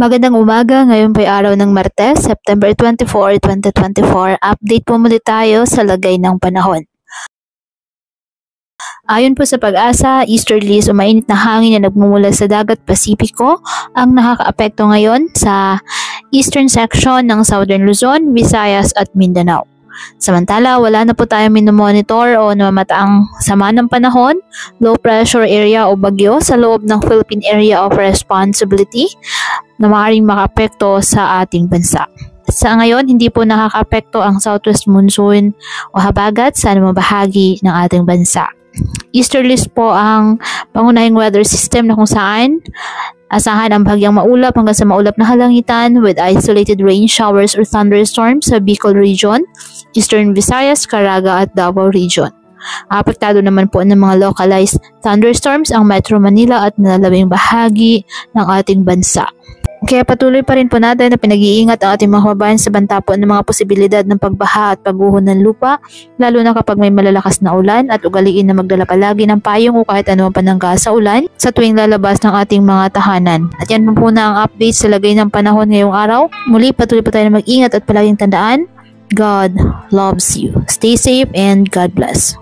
Magandang umaga, ngayon po'y araw ng Martes, September 24, 2024. Update po muli tayo sa lagay ng panahon. Ayon po sa pag-asa, easterlies o mainit na hangin na nagmumula sa dagat Pasipiko ang nakakaapekto ngayon sa eastern section ng Southern Luzon, Visayas at Mindanao. Samantala, wala na po tayong minomonitor o namamataang sama ng panahon, low pressure area o bagyo sa loob ng Philippine Area of Responsibility na maaaring makapekto sa ating bansa. Sa ngayon, hindi po nakakapekto ang southwest monsoon o habagat sa anumang bahagi ng ating bansa. Easterlies po ang pangunahing weather system na kung saan Asahan ang bahagyang maulap hanggang sa maulap na halangitan with isolated rain showers or thunderstorms sa Bicol Region, Eastern Visayas, Caraga at Davao Region. Apektado naman po ng mga localized thunderstorms ang Metro Manila at nalalabing bahagi ng ating bansa. Kaya patuloy pa rin po natin na pinag-iingat ang ating mga kababayan sa banta po ng mga posibilidad ng pagbaha at pagguho ng lupa, lalo na kapag may malalakas na ulan at ugaliin na magdala palagi ng payong o kahit anumang panangga sa ulan sa tuwing lalabas ng ating mga tahanan. At yan po na ang update sa lagay ng panahon ngayong araw. Muli patuloy po tayo na mag-ingat at palaging tandaan, God loves you. Stay safe and God bless.